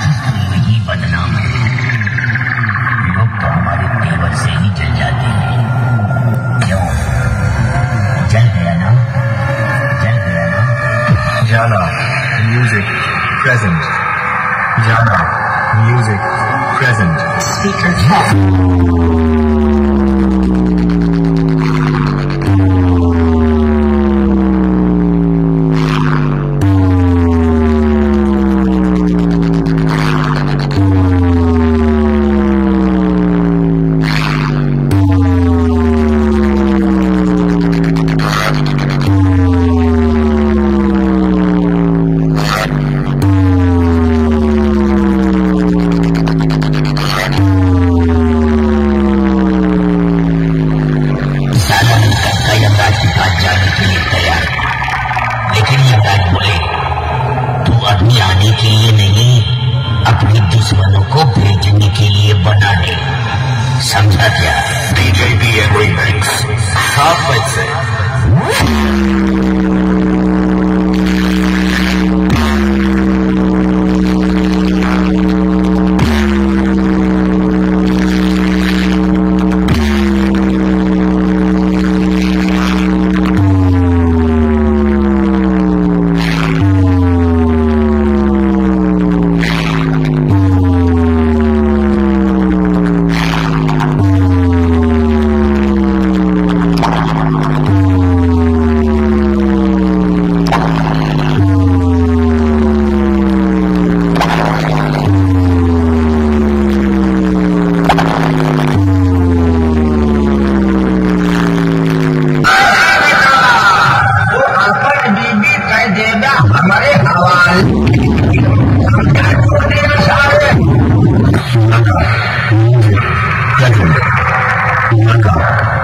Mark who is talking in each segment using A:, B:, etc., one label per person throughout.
A: की ज़िंदगी बदनाम है लोग तो हमारे तेवर से ही जल जाते हैं क्यों जल गया ना जल गया ना
B: जाना म्यूज़िक प्रेजेंट जाना म्यूज़िक प्रेजेंट स्पीकर
A: करता यमराज के पास जाने के लिए तैयार है। लेकिन यमराज बोले तू अभी आने के लिए नहीं अपने दुश्मनों को भेजने के लिए बना ले समझा क्या बीजेपी agreements. सात बज से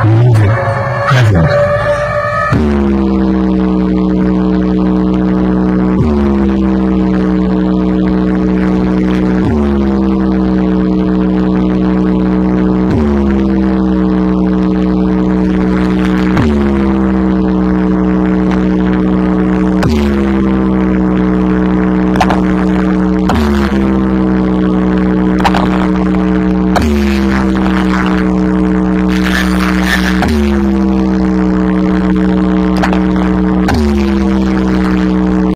C: immediate
B: presence.